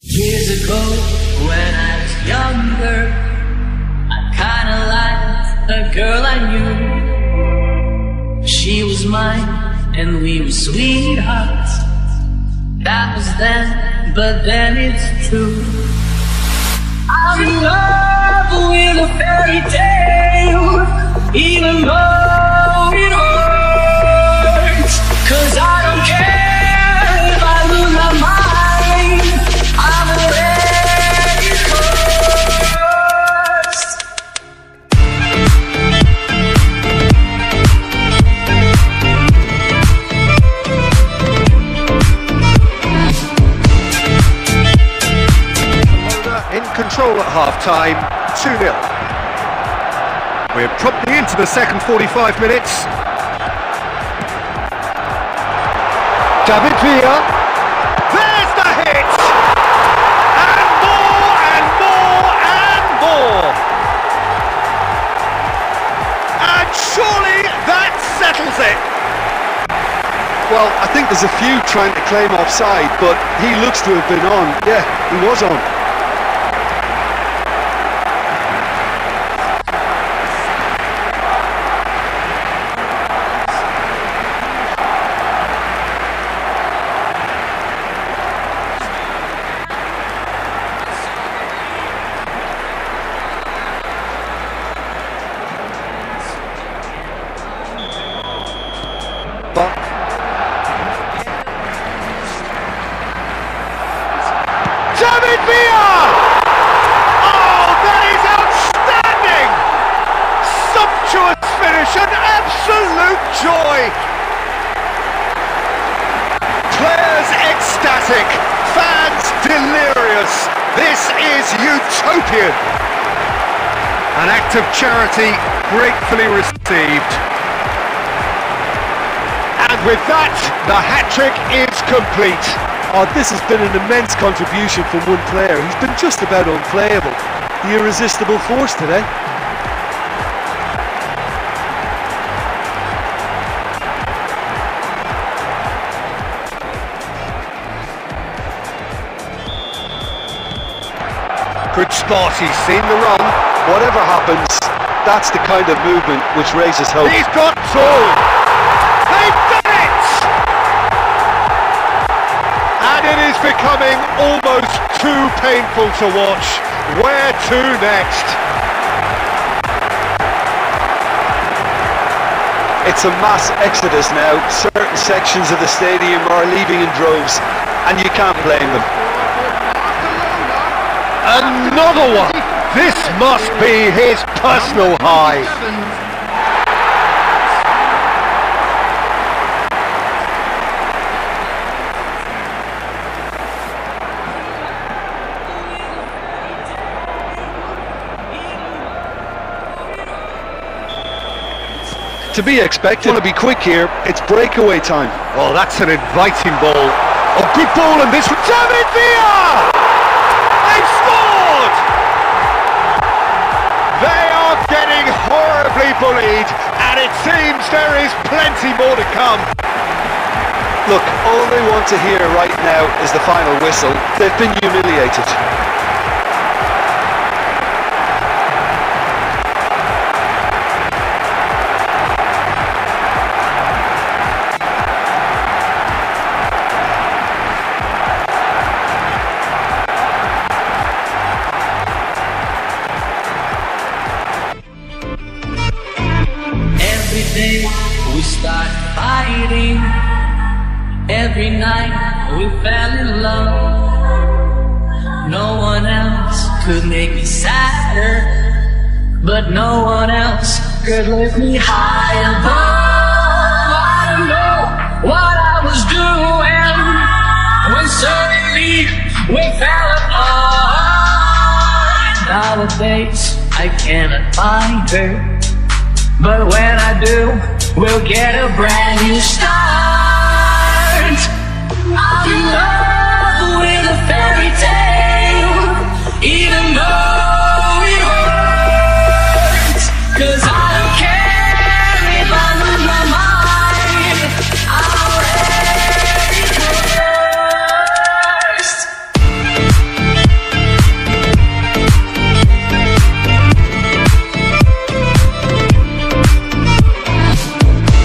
Years ago, when I was younger, I kinda liked a girl I knew. She was mine, and we were sweethearts. That was then, but then it's true. I'm in love with a fairy tale, even though control at half-time, 2-0. We're promptly into the second 45 minutes. David Villa. There's the hit! And more and more and more! And surely that settles it! Well, I think there's a few trying to claim offside, but he looks to have been on. Yeah, he was on. David Villa! Oh, that is outstanding! Sumptuous finish, an absolute joy! Players ecstatic, fans delirious. This is utopian. An act of charity gratefully received. And with that, the hat-trick is complete. Oh, this has been an immense contribution from one player. He's been just about unplayable. The irresistible force today. Good spot, he's seen the run. Whatever happens, that's the kind of movement which raises hope. He's got two! And it is becoming almost too painful to watch. Where to next? It's a mass exodus now. Certain sections of the stadium are leaving in droves, and you can't blame them. Another one! This must be his personal high. To be expected. Want to be quick here. It's breakaway time. Oh, that's an inviting ball. Oh, good ball, and this David Villa! They've scored! They are getting horribly bullied, and it seems there is plenty more to come. Look, all they want to hear right now is the final whistle. They've been humiliated. We start fighting. Every night we fell in love. No one else could make me sadder, but no one else could lift me high above. I don't know what I was doing when suddenly we fell apart. Nowadays I cannot find her. But when I do, We'll get a brand new start.